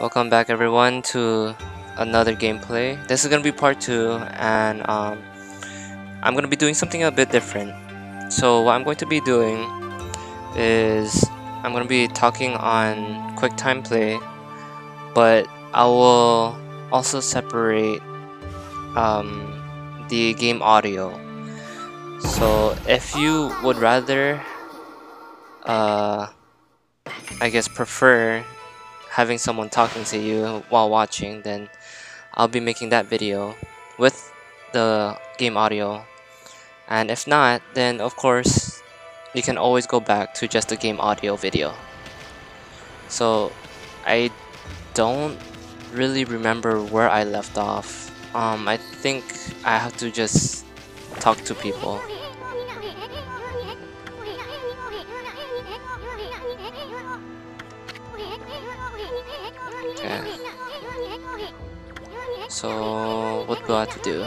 Welcome back everyone to another gameplay. This is gonna be part two and um, I'm gonna be doing something a bit different. So what I'm going to be doing is I'm gonna be talking on QuickTime Play, but I will also separate um, the game audio. So if you would rather, uh, I guess prefer having someone talking to you while watching, then I'll be making that video with the game audio. And if not, then of course, you can always go back to just the game audio video. So, I don't really remember where I left off. Um, I think I have to just talk to people. Okay. So, what do I have to do?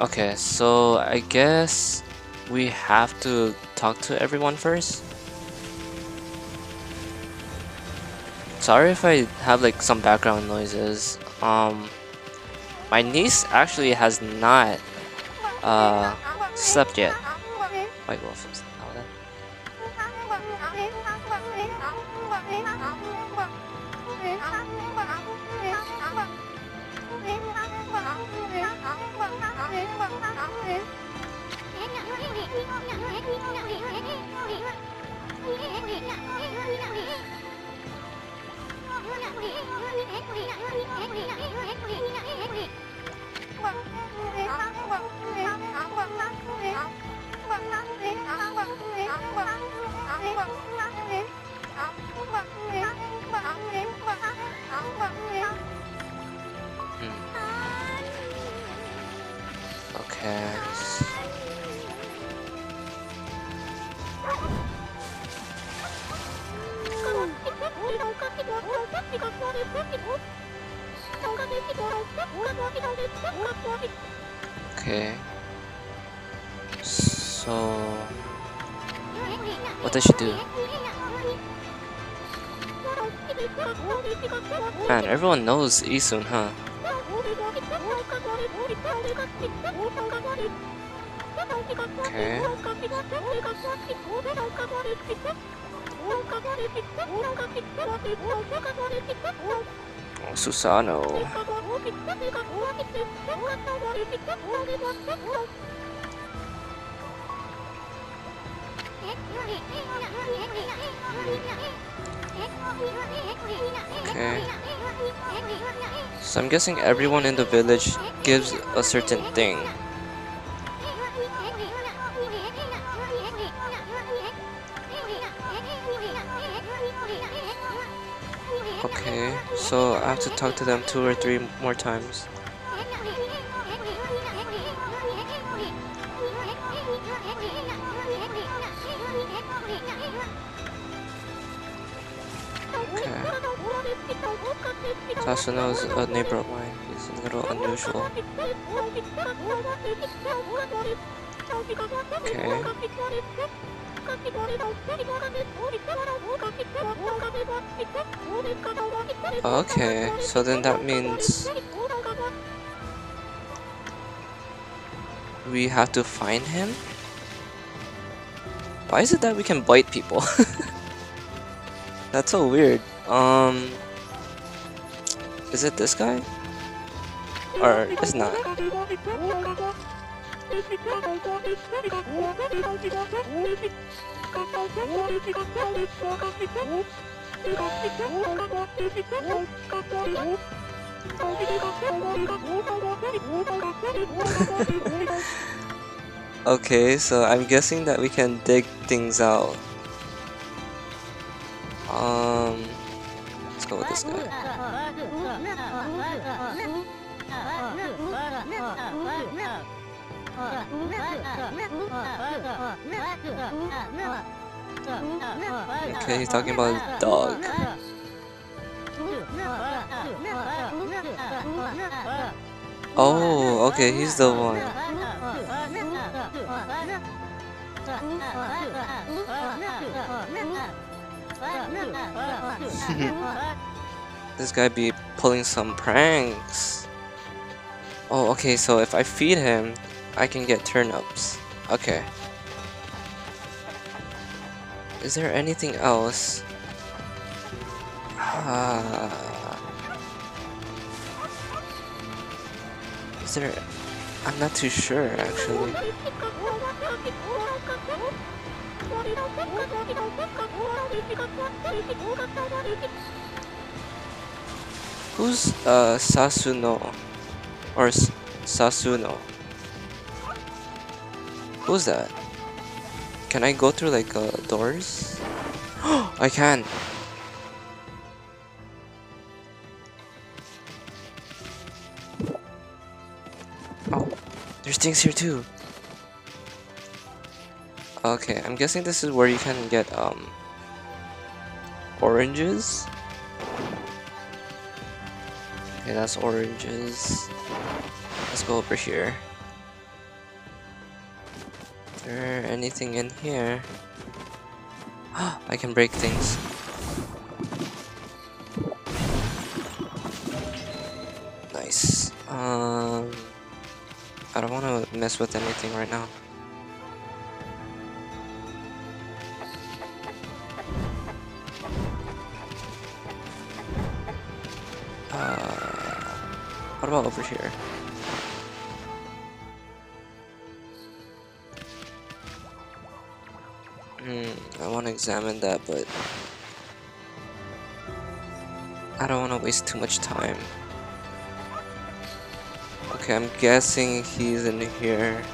Okay, so I guess we have to talk to everyone first. Sorry if I have like some background noises. Um, my niece actually has not uh, slept yet. White Wolf. Okay. So, what does she do? Man, everyone knows Issun, huh? Okay. Susano. Okay. So I'm guessing everyone in the village gives a certain thing. So I have to talk to them two or three more times. Okay. Sasuno is a neighbor of mine. He's a little unusual. Okay. Okay, so then that means we have to find him? Why is it that we can bite people? That's so weird. Um, is it this guy? Or it's not? Okay, so I'm guessing that we can dig things out. Um, let's go with this guy. Okay, he's talking about his dog. Oh, okay, he's the one. this guy be pulling some pranks. Oh, okay, so if I feed him, I can get turnips. Okay. Is there anything else? Uh, is there... I'm not too sure, actually. Who's uh Sasuno or S Sasuno? Who's that? Can I go through like uh, doors? I can. Oh, there's things here too. Okay, I'm guessing this is where you can get um oranges. Okay, that's oranges. Let's go over here. There anything in here? I can break things. Nice. Um, I don't want to mess with anything right now. Uh, what about over here? Hmm, I want to examine that, but I don't want to waste too much time. Okay, I'm guessing he's in here.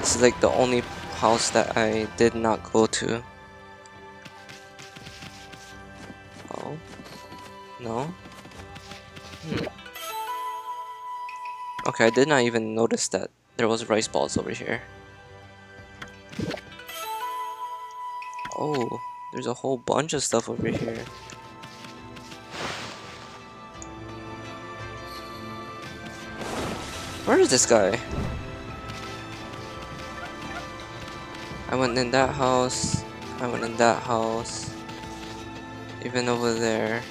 This is like the only house that I did not go to. Oh? No? Hmm. Okay, I did not even notice that there was rice balls over here. Oh, there's a whole bunch of stuff over here. Where is this guy? I went in that house. I went in that house. Even over there.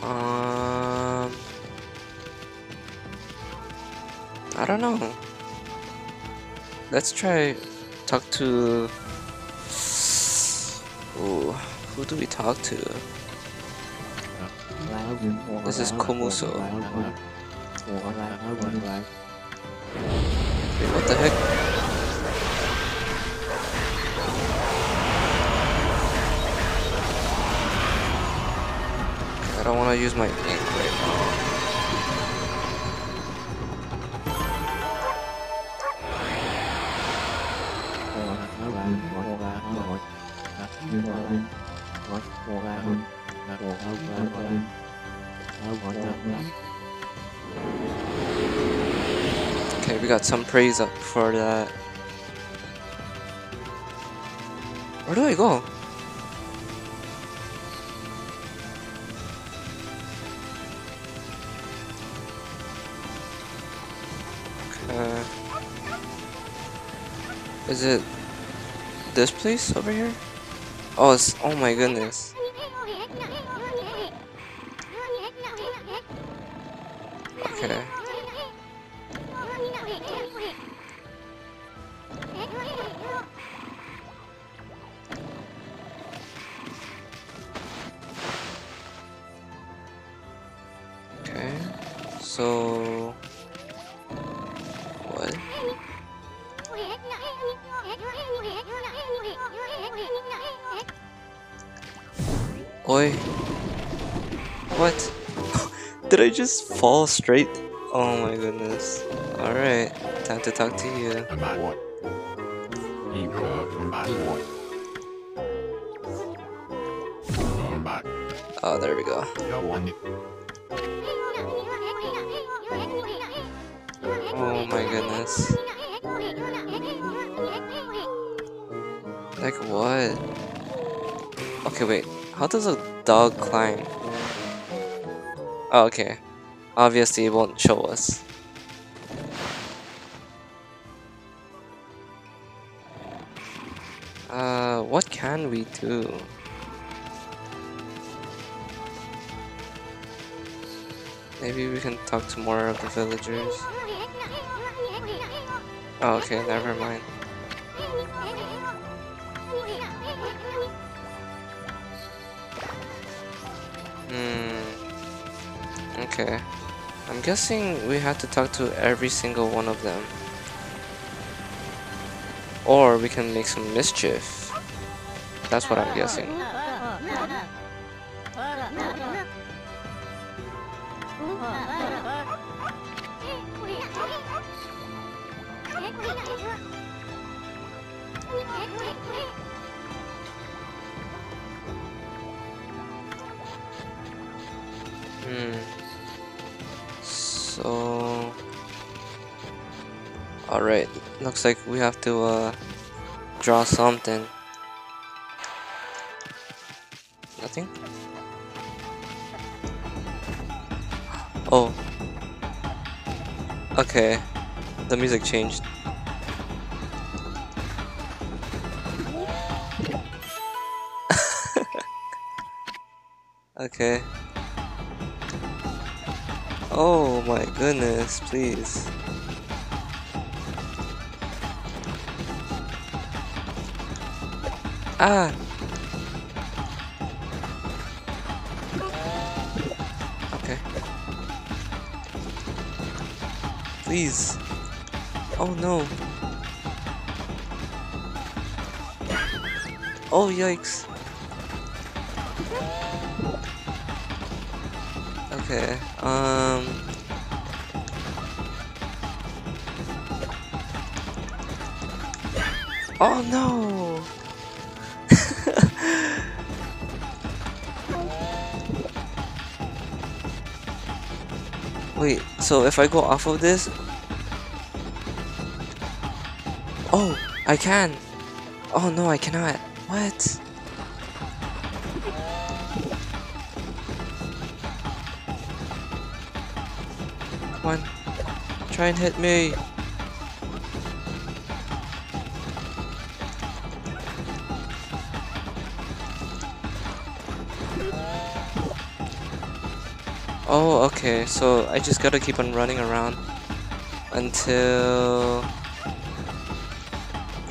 Um, I don't know. Let's try talk to. Ooh, who do we talk to? This is Komuso. Wait, what the heck? I don't want to use my ink Okay, we got some praise up for that. Where do I go? Okay. Is it this place over here? Oh, it's oh my goodness. So what? Oi. What? Did I just fall straight? Oh my goodness. Alright, time to talk to you. Oh, there we go. Goodness. Like what? Okay, wait. How does a dog climb? Oh, okay. Obviously, it won't show us. Uh, what can we do? Maybe we can talk to more of the villagers. Oh, okay, never mind. Hmm. Okay. I'm guessing we have to talk to every single one of them. Or we can make some mischief. That's what I'm guessing. Looks like we have to uh, draw something. Nothing? Oh. Okay. The music changed. okay. Oh my goodness, please. Ah! Okay. Please. Oh no. Oh yikes. Okay, um... Oh no! Wait, so if I go off of this... Oh, I can! Oh no, I cannot. What? Come on. Try and hit me. Oh, okay. So I just gotta keep on running around until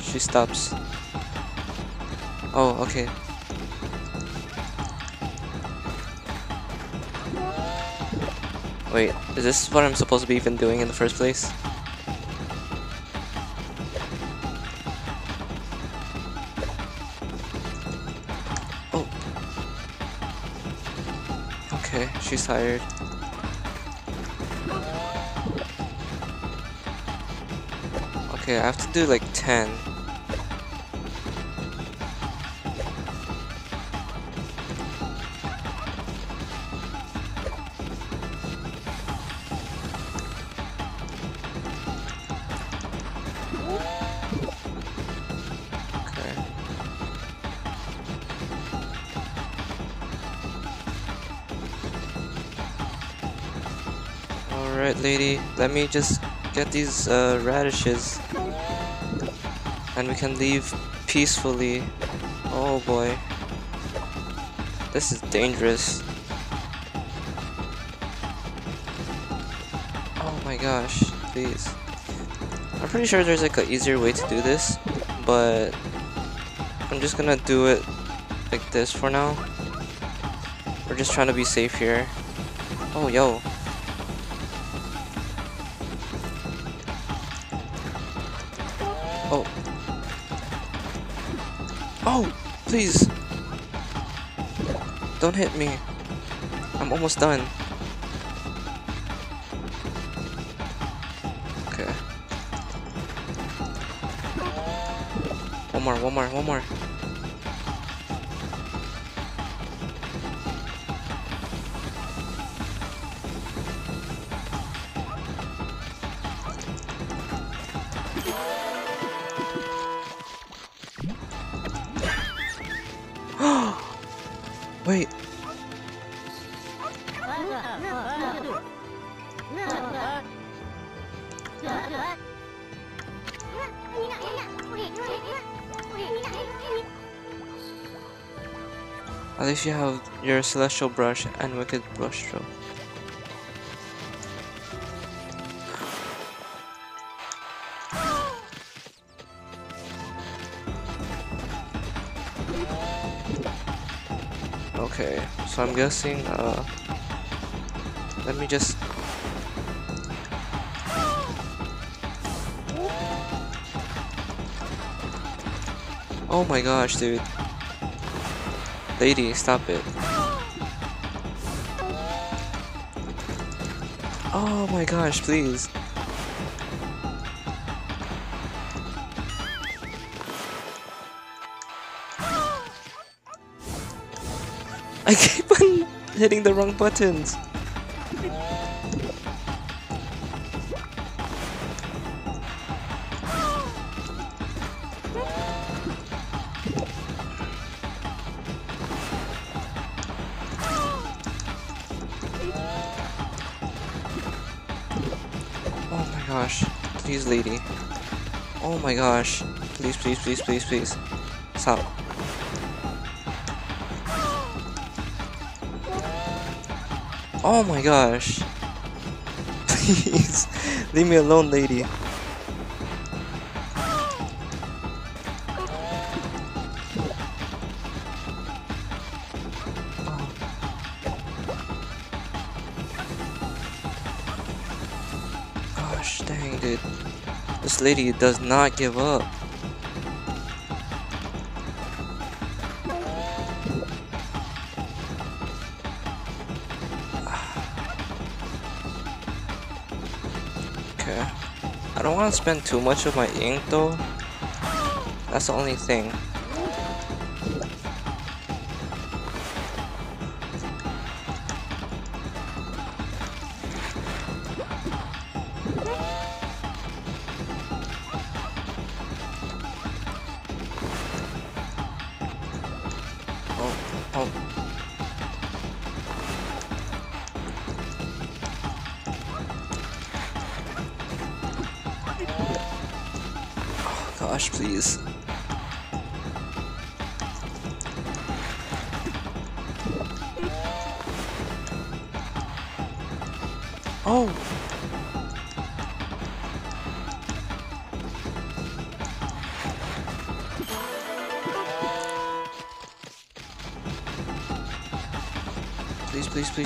she stops. Oh, okay. Wait, is this what I'm supposed to be even doing in the first place? Tired. Okay, I have to do like 10. Alright, lady, let me just get these uh, radishes. And we can leave peacefully. Oh boy. This is dangerous. Oh my gosh, please. I'm pretty sure there's like an easier way to do this, but I'm just gonna do it like this for now. We're just trying to be safe here. Oh, yo. Please. Don't hit me. I'm almost done. Okay. One more, one more, one more. You have your Celestial Brush and Wicked Brush Stroke. Okay, so I'm guessing, uh, let me just Oh my gosh, dude. Lady, stop it. Oh my gosh, please. I keep on hitting the wrong buttons. Lady. Oh my gosh. Please, please, please, please, please. Stop. Oh my gosh. Please. Leave me alone, lady. Lady does not give up. Okay. I don't want to spend too much of my ink though. That's the only thing.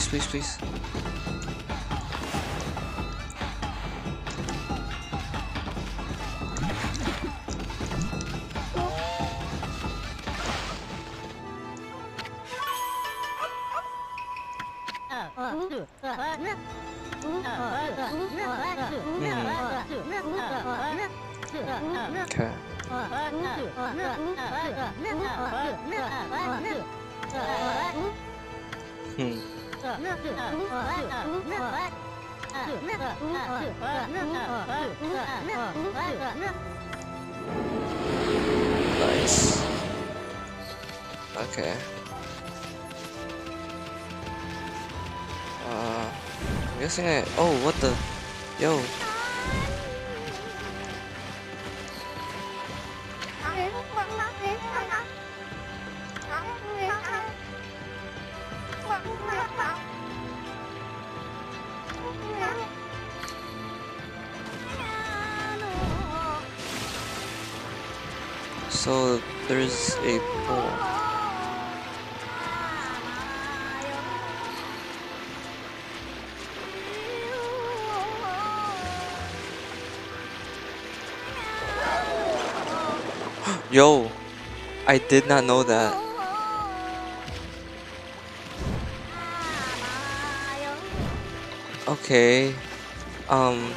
Please, please, please. Okay. Hmm. Nice. Okay. Uh, I'm guessing I. Oh, what the? Yo. I did not know that. Okay. Um.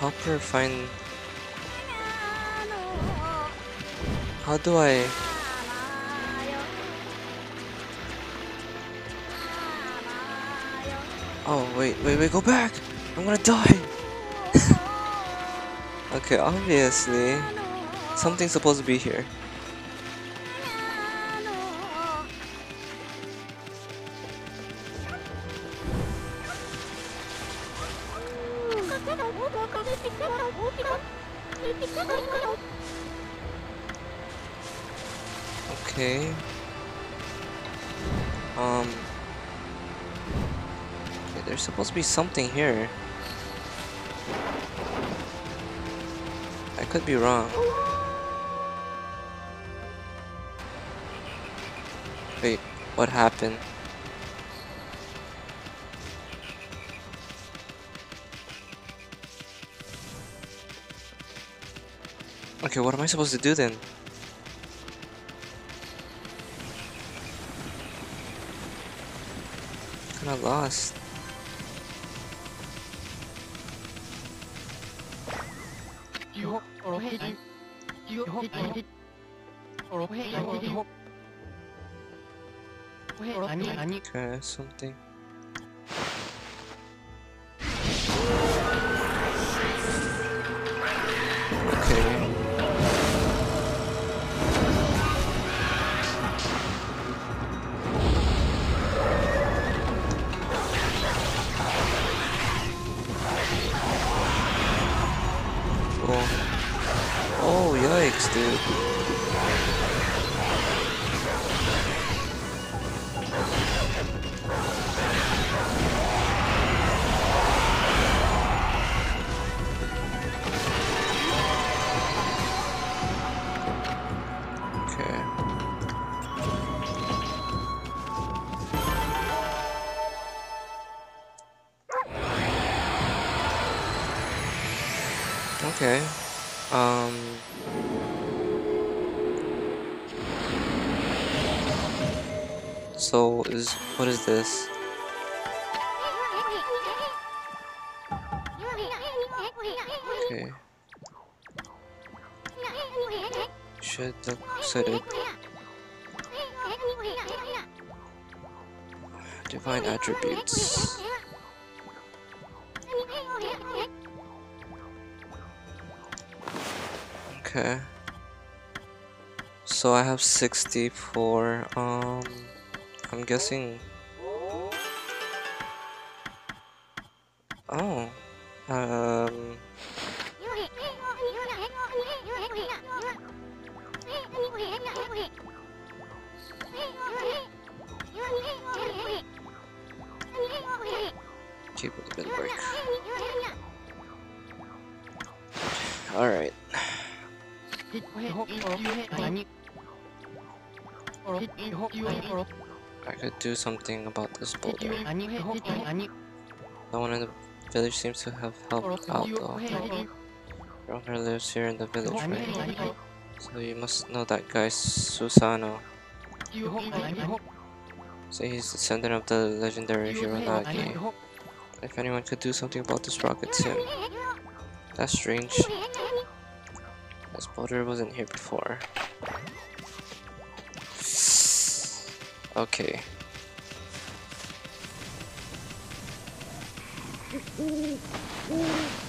Help her find. How do I? Oh wait, wait, wait! Go back! I'm gonna die. okay, obviously, something's supposed to be here. There's supposed to be something here. I could be wrong. Wait, what happened? Okay, what am I supposed to do then? Kinda lost. Something. Look. Divine attributes. Okay. So I have 64. Um, I'm guessing. Oh. Um. Do something about this boulder. No one in the village seems to have helped out though. Your owner lives here in the village, right? So you must know that guy Susano. Say he's descendant of the legendary Hironagi. If anyone could do something about this rock, it's him. That's strange. This boulder wasn't here before. Okay.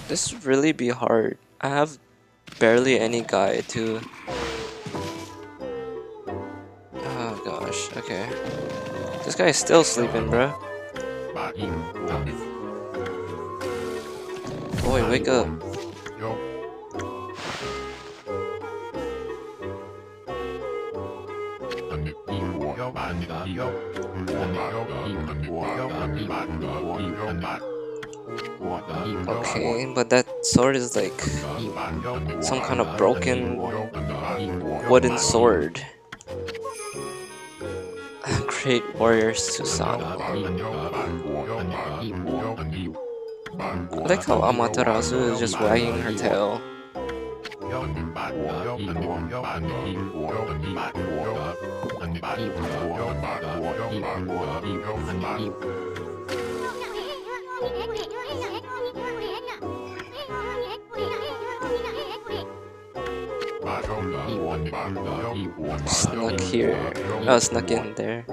This would really be hard. I have barely any guy to. Oh gosh, okay. This guy is still sleeping, bro. Boy, wake up. Sword is like some kind of broken wooden sword. Great warrior Susanoo. I like how Amaterasu is just wagging her tail. Oh, snuck in there.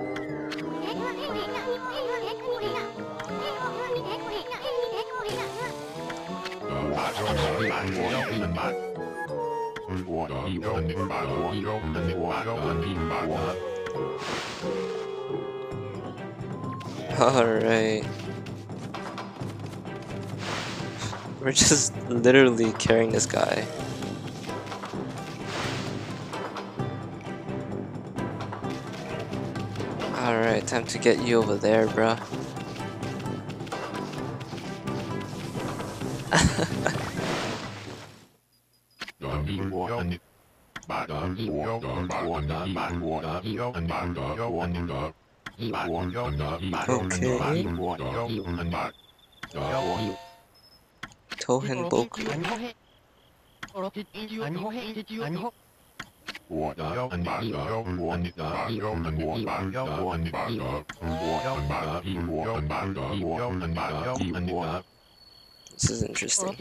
Alright. We're just literally carrying this guy. Alright, time to get you over there, bruh. Tohen Boku. This is interesting.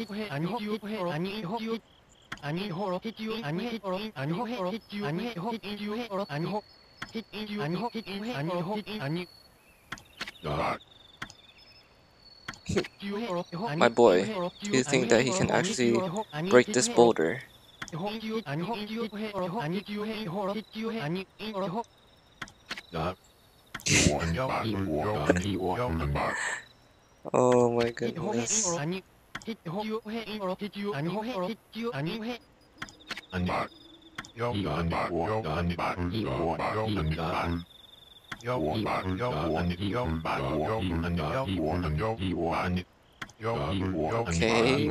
My boy, do you think that he can actually break this boulder? Oh my goodness. Okay.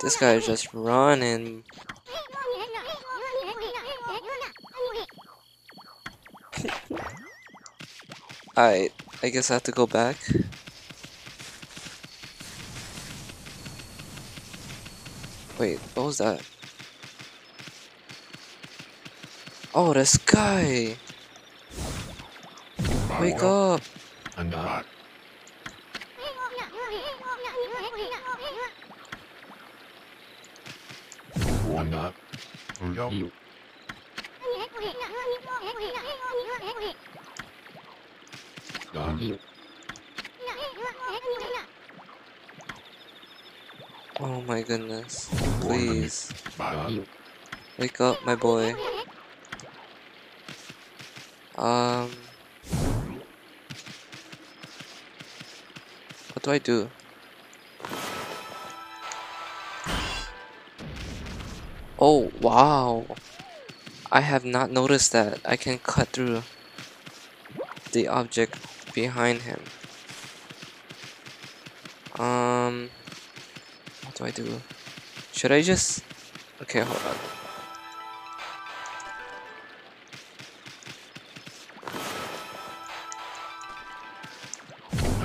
This guy is just running. I I guess I have to go back. Wait, what was that? Oh, the sky! Wake up! Oh my goodness. Please. Wake up, my boy. Um. What do I do? Oh, wow. I have not noticed that I can cut through the object behind him. Um, what do I do? Should I just... Okay, hold on.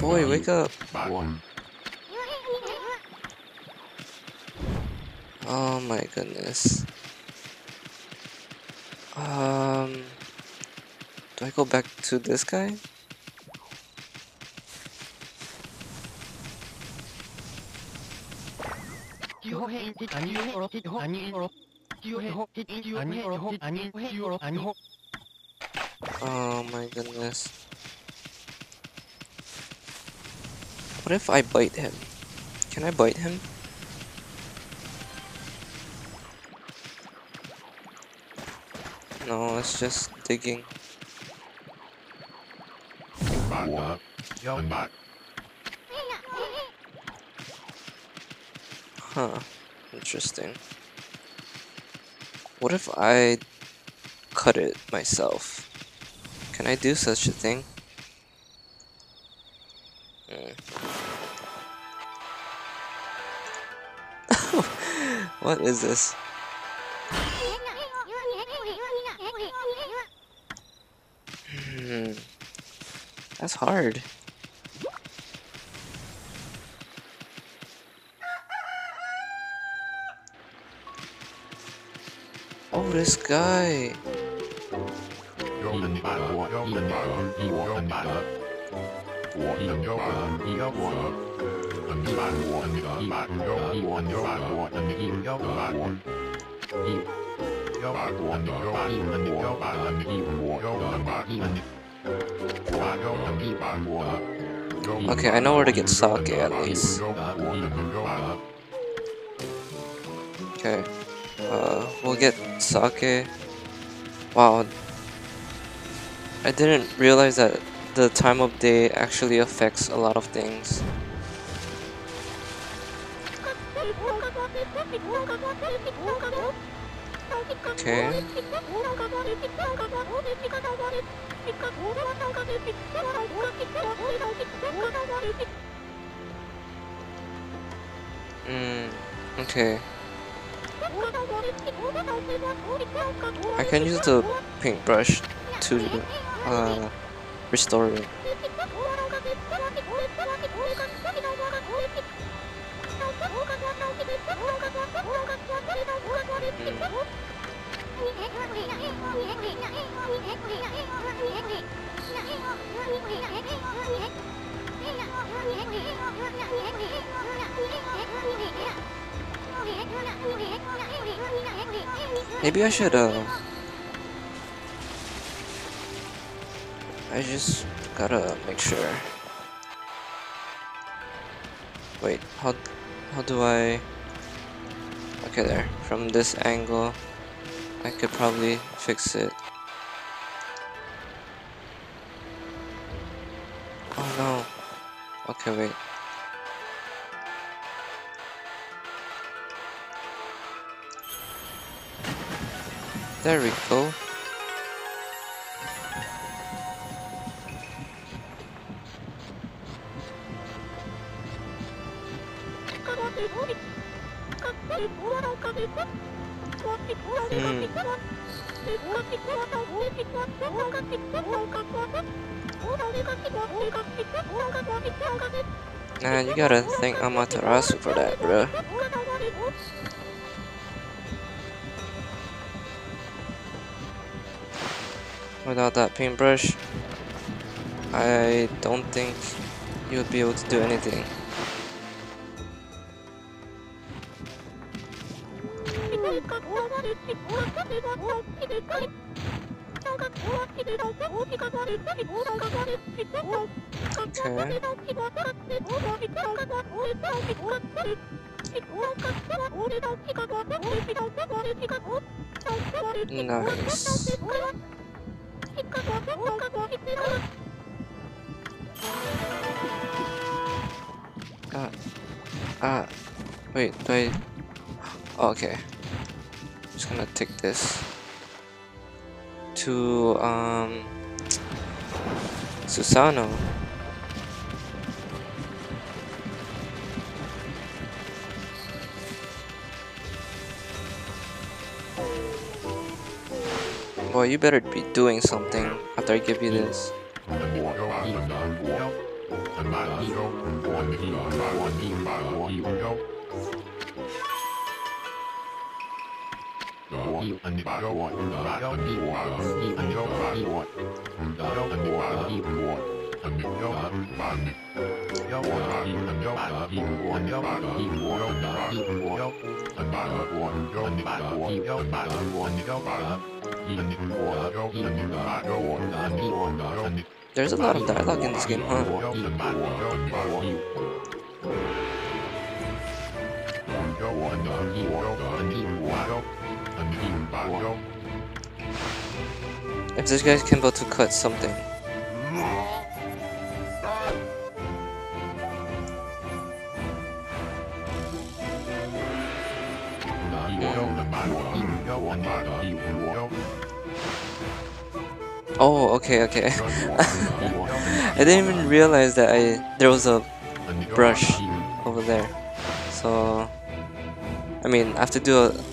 Boy, wake up. Oh my goodness. Um, do I go back to this guy? Oh my goodness. What if I bite him? Can I bite him? No, it's just digging. Huh. Interesting. What if I cut it myself? Can I do such a thing? Hmm. what is this? That's hard. Oh, this guy. Okay, I know where to get sake at least. Okay. Uh, we'll get sake. Wow. I didn't realize that the time of day actually affects a lot of things. Okay. Mm, okay. I can use the paintbrush to uh, restore it. Maybe I should uh I just gotta make sure. Wait, how how do I Okay there. From this angle I could probably fix it. Oh no. Okay, wait. There we go. Nah, you gotta thank Amaterasu for that, bro. Without that paintbrush, I don't think you would be able to do anything. Do I... Oh, okay. Just gonna take this to um Susano. Boy, you better be doing something after I give you this. There's a lot of dialogue in this game, huh? If this guy's able to cut something. Oh, okay, okay. I didn't even realize that I there was a brush over there. So, I mean, I have to do a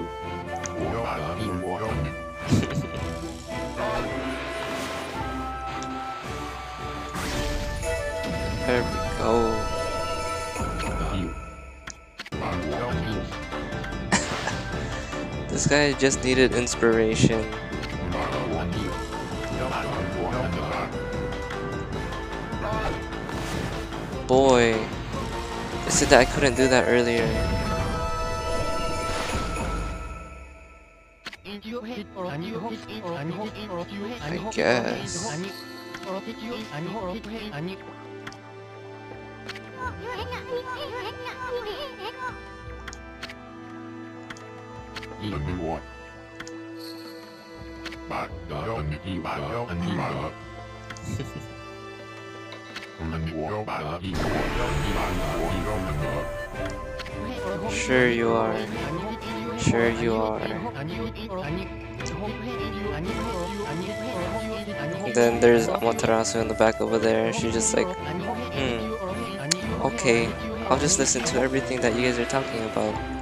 This guy just needed inspiration. Boy, I said that I couldn't do that earlier. I guess. Sure you are. Sure you are. Then there's Amaterasu in the back over there. She's just like, hmm, okay, I'll just listen to everything that you guys are talking about.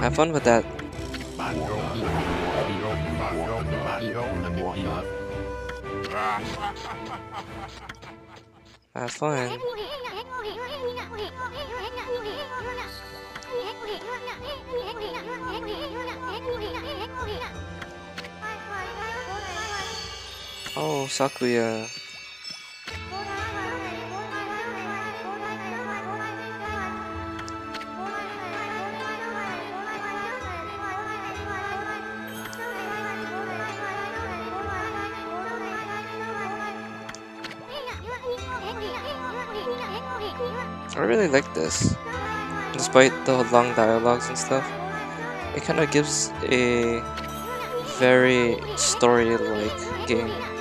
Have fun with that. Have fun. Oh, Sakuya. I really like this. Despite the long dialogues and stuff, it kind of gives a very story-like game.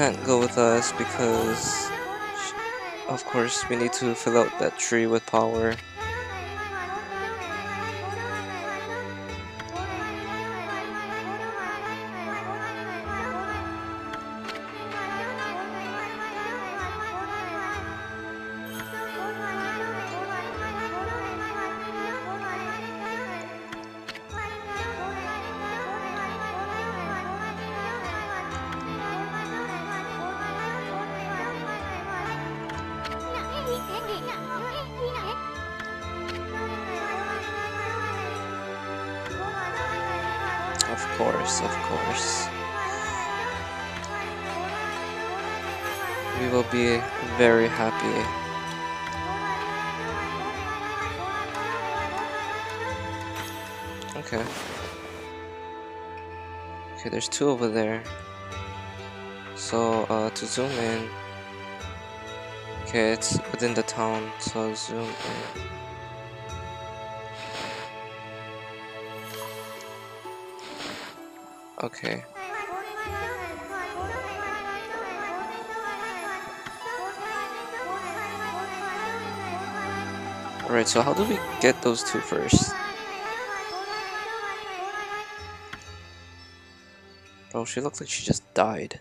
Can't go with us because, of course, we need to fill out that tree with power. Okay. Okay, there's two over there. So, uh, to zoom in. Okay, it's within the town, so zoom in. Okay. Alright, so how do we get those two first? Bro, she looks like she just died.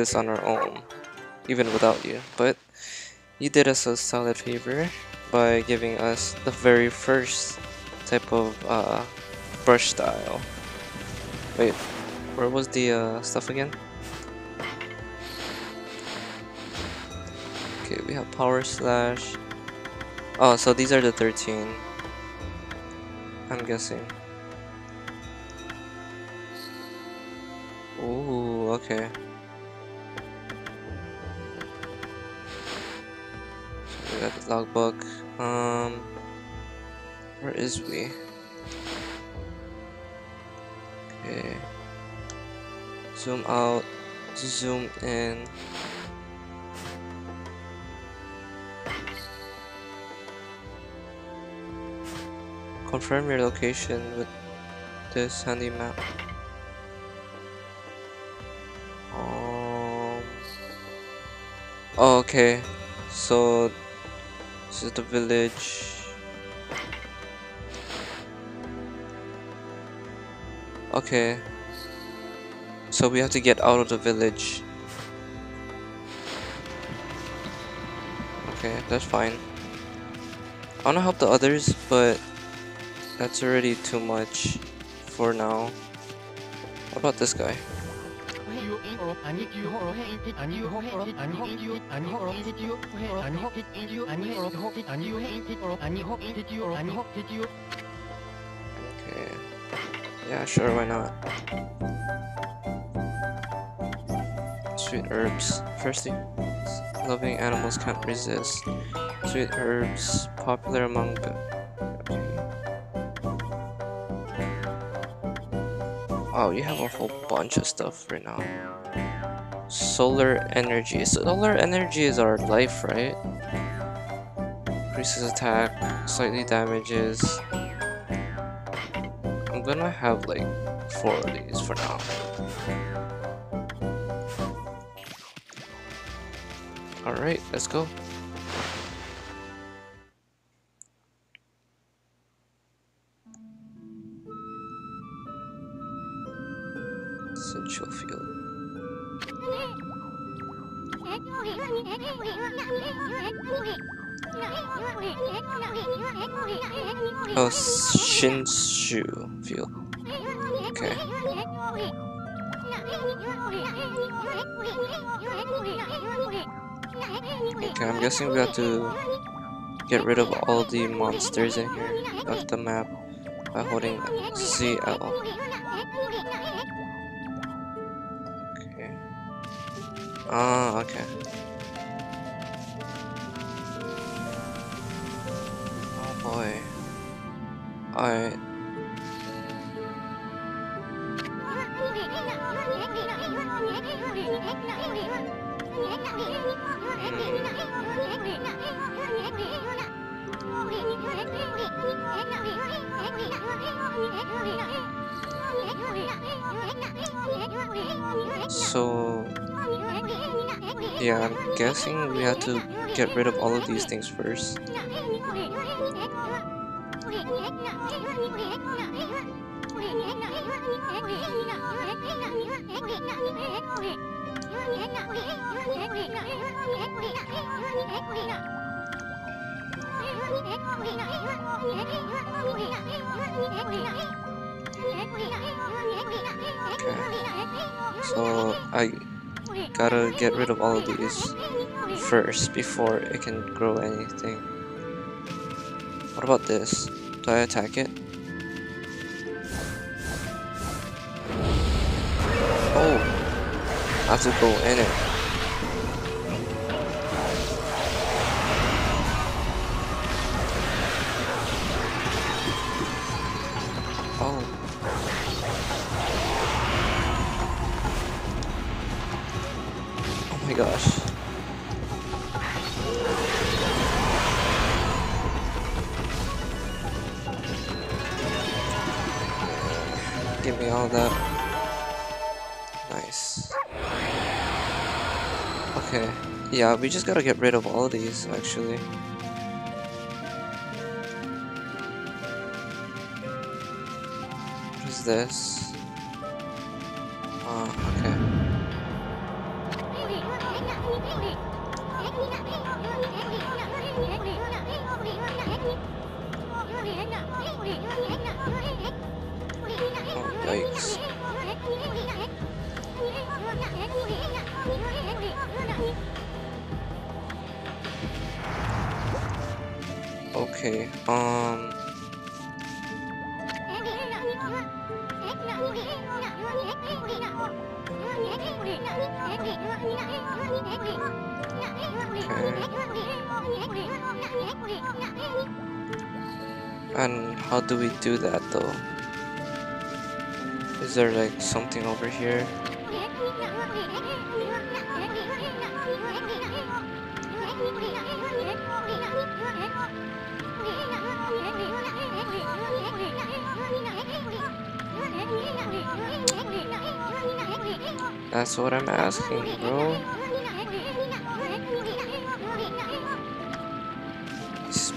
This on our own, even without you. But you did us a solid favor by giving us the very first type of uh, brush style. Wait, where was the uh, stuff again? Okay, we have power slash. Oh, so these are the 13. I'm guessing. Ooh, okay. Logbook. Um, Where is we? Okay. Zoom out, zoom in. Confirm your location with this handy map. Um, okay, so this is the village. Okay, so we have to get out of the village. Okay, that's fine. I wanna help the others, but that's already too much for now. What about this guy? Okay. Yeah, sure, why not? Sweet herbs. First thing, loving animals can't resist. Sweet herbs, popular among the. Oh, you have a whole bunch of stuff right now. Solar energy. Solar energy is our life, right? Increases attack, slightly damages. I'm gonna have like four of these for now. Alright, let's go. Okay, I'm guessing we have to get rid of all the monsters in here of the map by holding CL. Okay. Ah, okay. Oh boy. Alright. So, yeah, I'm guessing we have to get rid of all of these things first. So, I gotta get rid of all of these first before it can grow anything. What about this? Do I attack it? I have to Yeah, we just gotta get rid of all these, actually. What is this? And how do we do that though? Is there like something over here? That's what I'm asking, bro.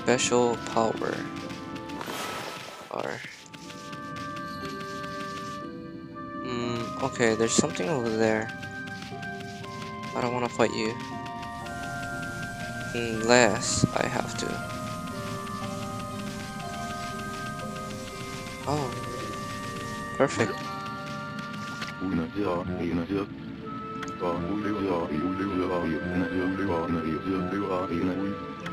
Special power. Or. Hmm, okay, there's something over there. I don't want to fight you. Unless I have to. Oh. Perfect.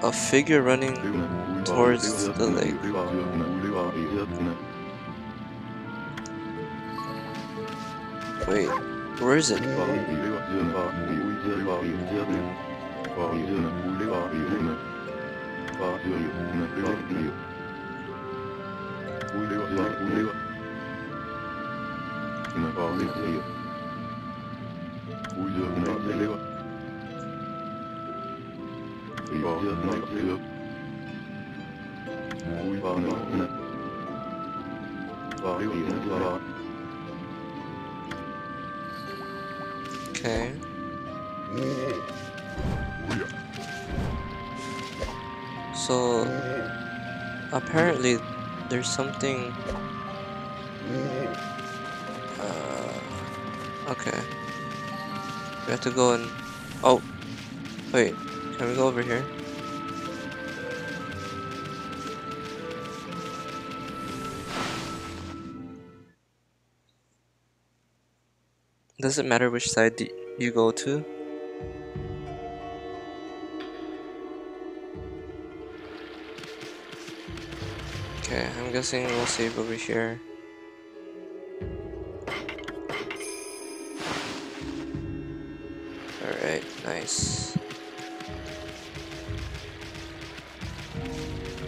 A figure running towards the lake. Wait, where is it? Okay. So apparently there's something uh, okay. We have to go and oh wait, can we go over here? Does it matter which side you go to? Okay, I'm guessing we'll save over here.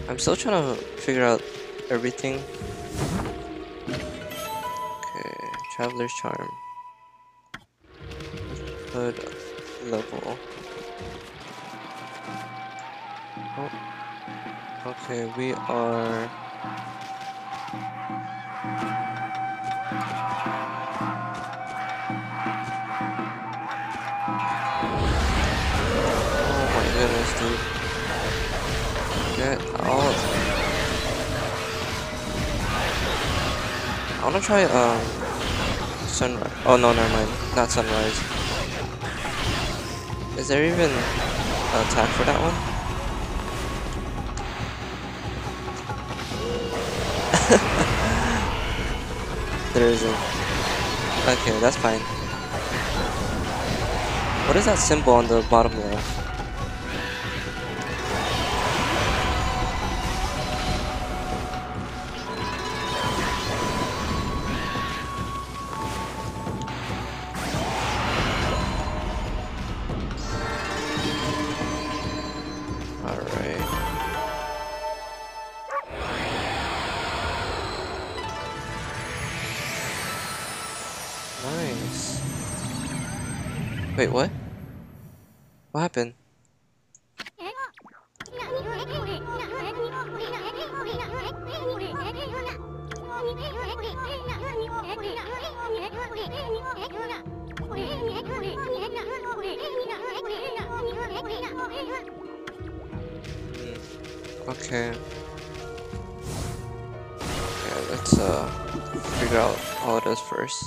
I'm still trying to figure out everything. Okay, Traveler's Charm. Hood level. Oh. Okay, we are. Out. I wanna try, um, sunrise. Oh no, never mind. Not sunrise. Is there even an attack for that one? there isn't. Okay, that's fine. What is that symbol on the bottom left? Wait, what? What happened? Okay. Okay, let's uh figure out all of this first.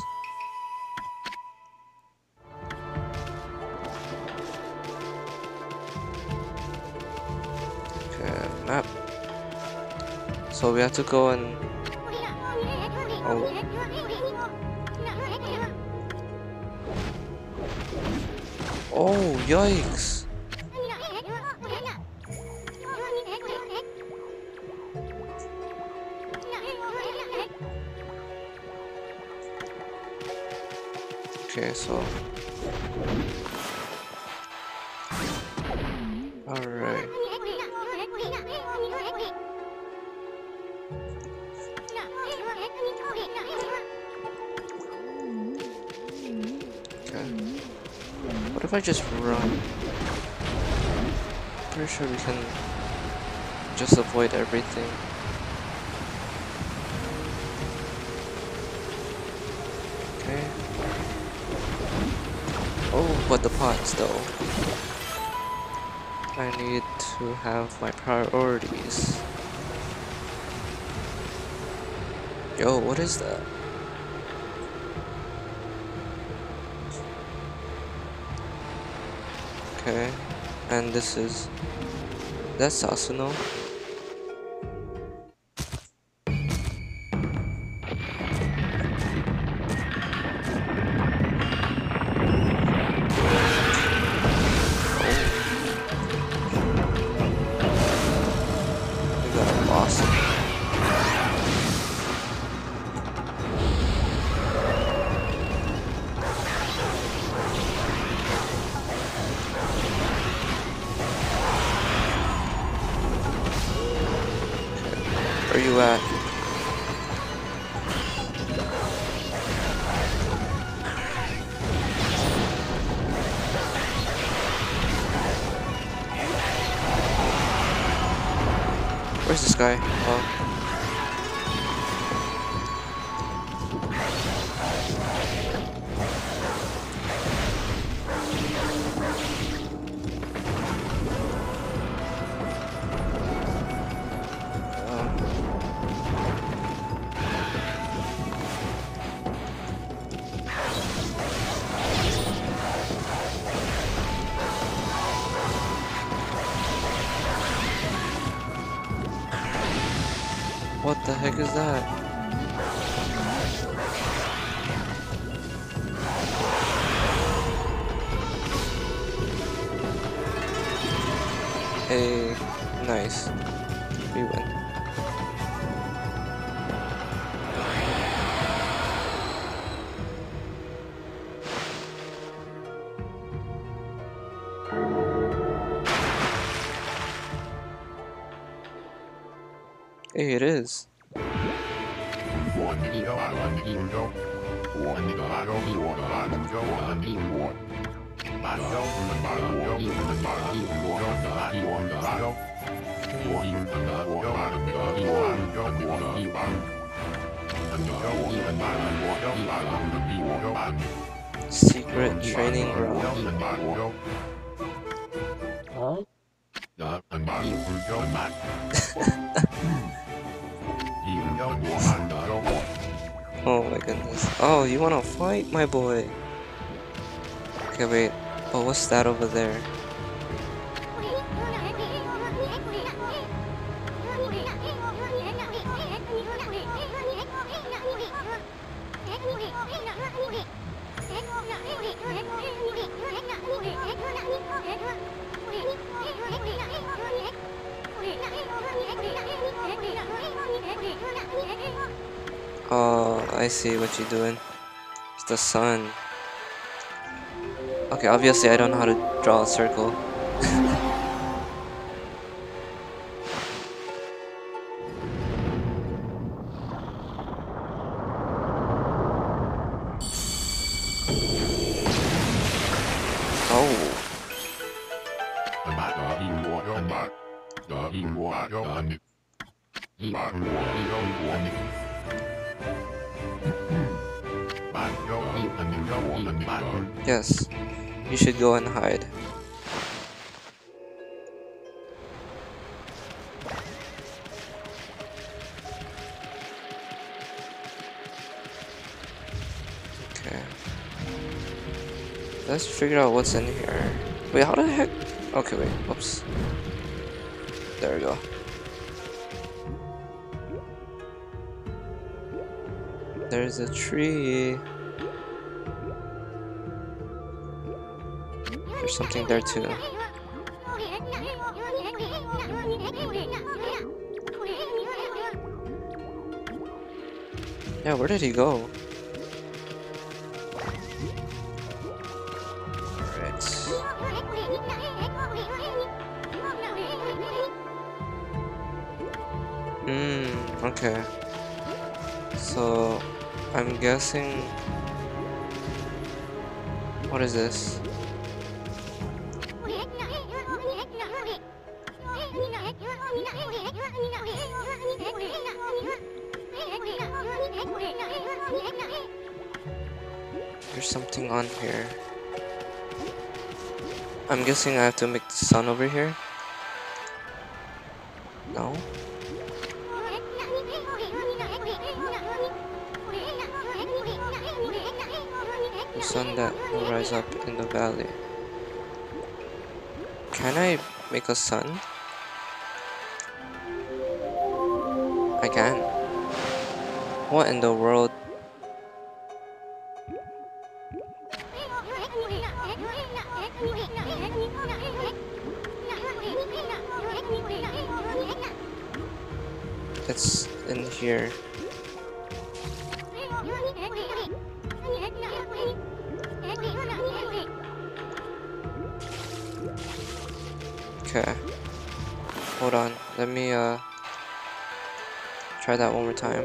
So we have to go and Oh. Oh, yikes. Sure we can just avoid everything. Okay. Oh, but the pots though. I need to have my priorities. Yo, what is that? Okay, and this is that's Sasuno. Where are you at? Where's this guy? It is. Oh, you wanna fight, my boy? Okay, wait. Oh, what's that over there? I see what you're doing. It's the sun. Okay, obviously I don't know how to draw a circle. Figure out what's in here. Wait, how the heck? Okay, wait. Oops. There we go. There's a tree. There's something there too. Yeah, where did he go? Guessing... What is this? There's something on here. I'm guessing I have to make the sun over here? Valley. Can I make a sun? I can. What in the world? It's in here. Okay. Hold on. Let me uh try that one more time.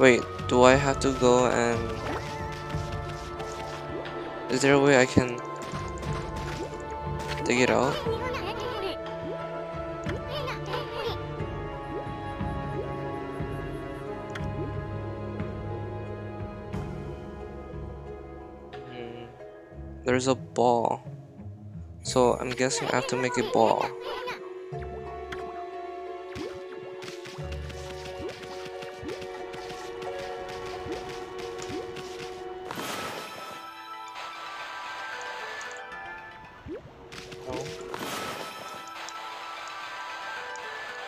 Wait, do I have to go and Is there a way I can dig it out? There's a ball. So I'm guessing I have to make a ball.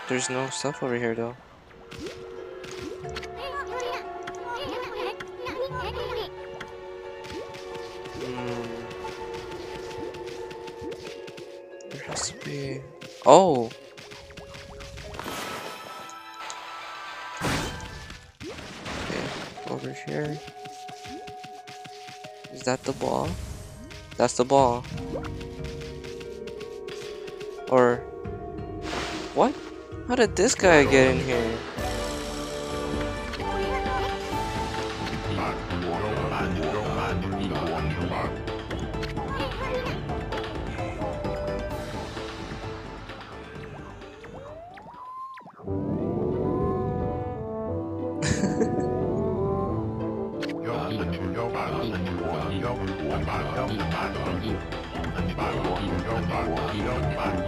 There's no stuff over here though. Oh! Okay, over here. Is that the ball? That's the ball. Or. What? How did this guy get in here?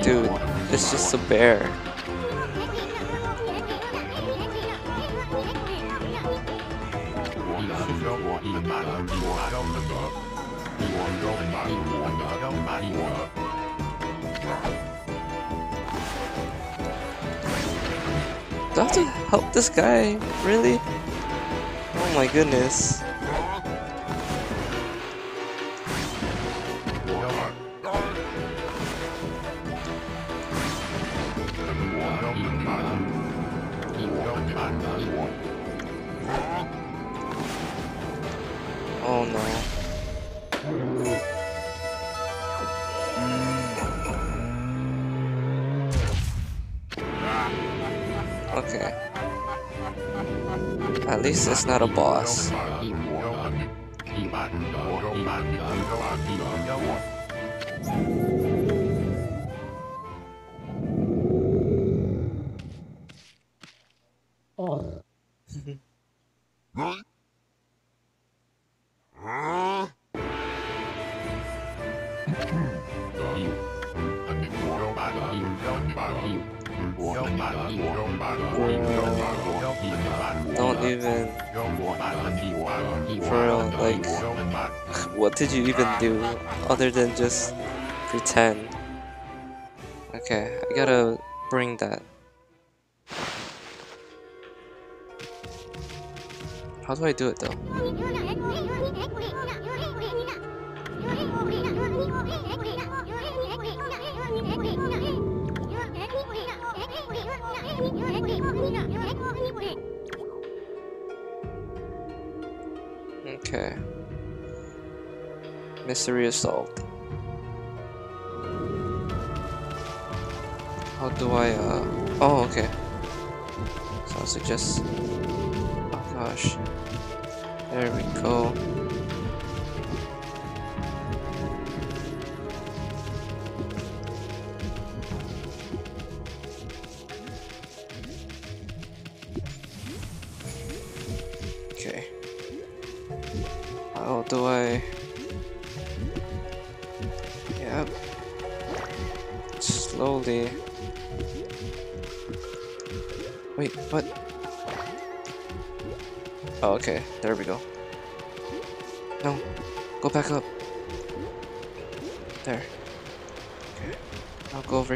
Dude, it's just a bear. Do I have to help this guy? Really? Oh my goodness. Not a boss. Just pretend? Okay, I gotta bring that. How do I do it though? Okay. Mystery solved. Do I, uh... Oh, okay. So I suggest, Oh gosh. There we go.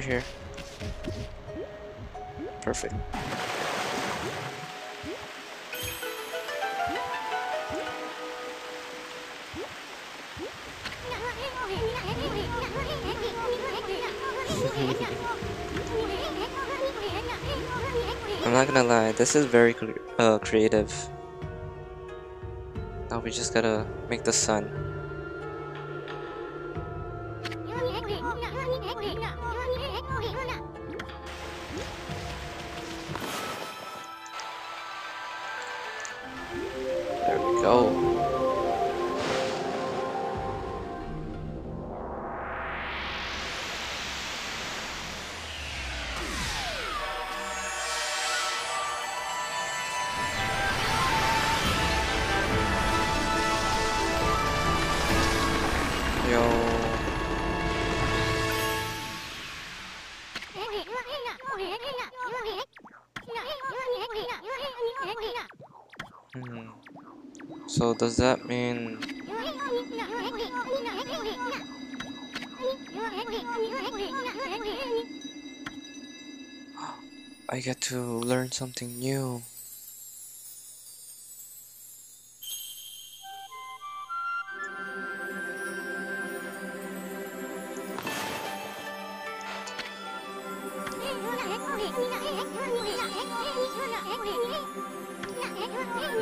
Over here. Perfect. I'm not gonna lie, this is very cre uh, creative. Now we just gotta make the sun. Does that mean I get to learn something new?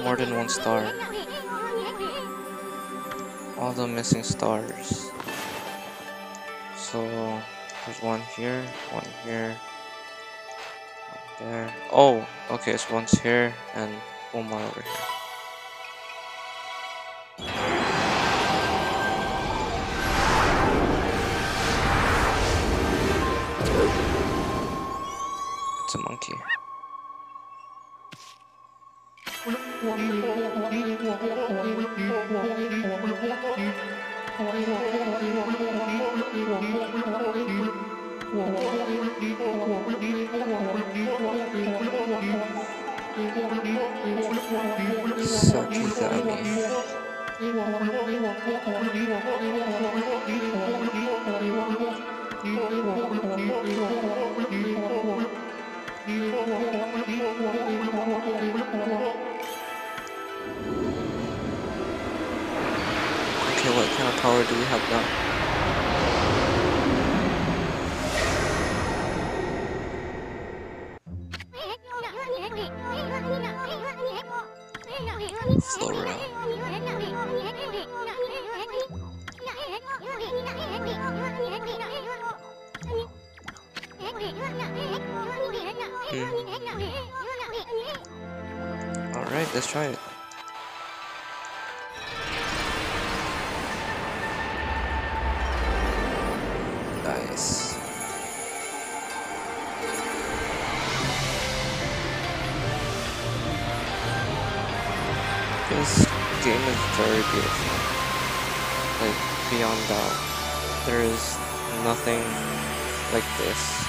More than one star. All the missing stars. So there's one here, one here, one there. Oh, okay, it's one's here and one more over here. It's a monkey. Saki Zami. Thank you. Okay, what kind of power do we have now? Alright, let's try it. This game is very beautiful. Like, beyond doubt. There is nothing like this.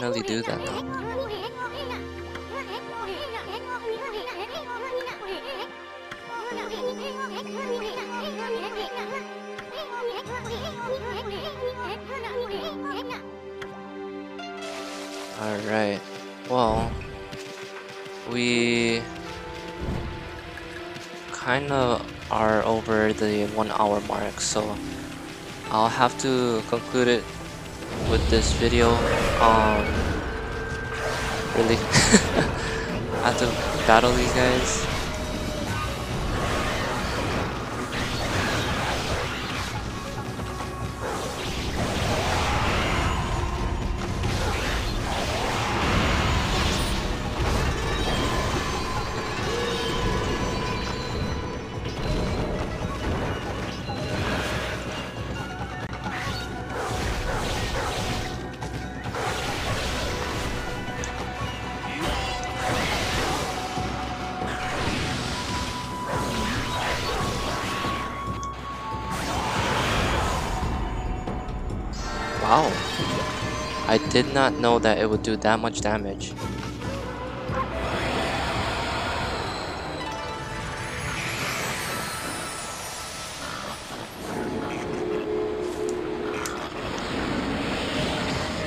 Finally do that now. Alright, well, we kind of are over the one hour mark, so I'll have to conclude it with this video. Um, really, I have to battle these guys. Did not know that it would do that much damage.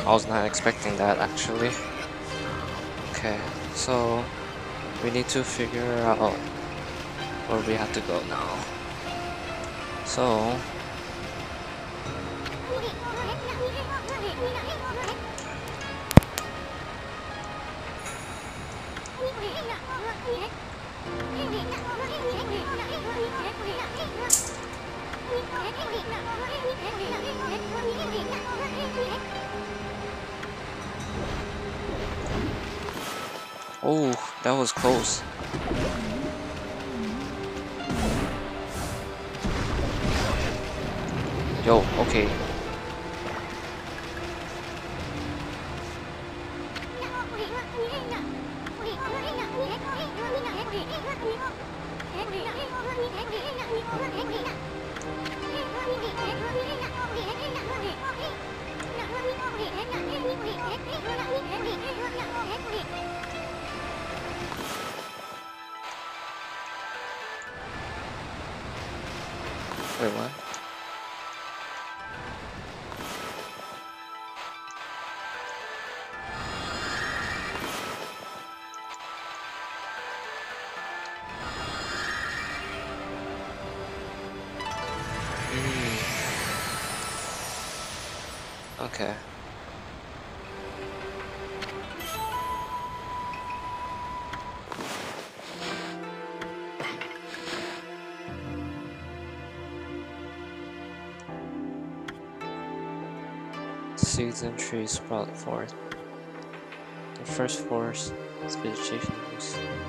I was not expecting that actually. Okay, so we need to figure out where we have to go now. So Oh, that was close. Yo, okay. Seeds and trees sprout forth. The first force specifications. Okay.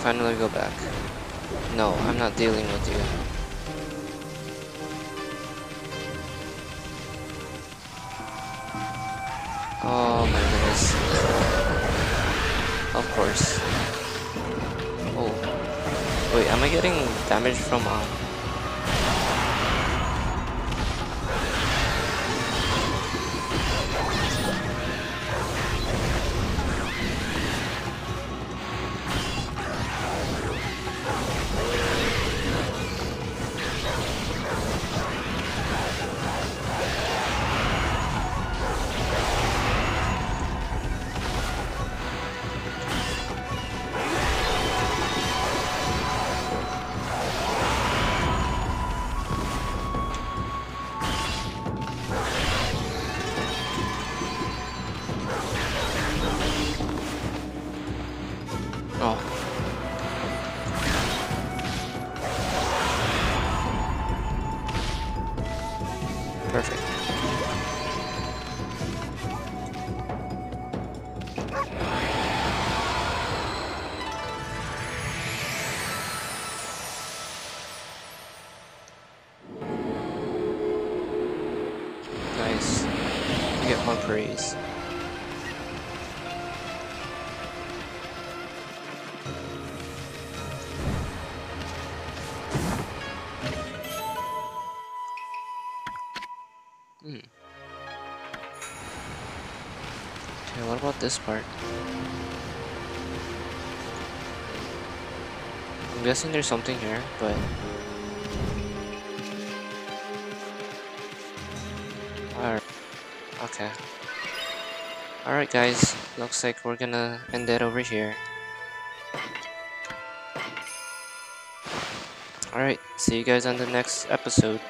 Finally go back. No, I'm not dealing with you. Oh my goodness. Of course. Oh. Wait, am I getting damage from um this part? I'm guessing there's something here, but... Alright. Okay. Alright guys, looks like we're gonna end it over here. Alright, see you guys on the next episode.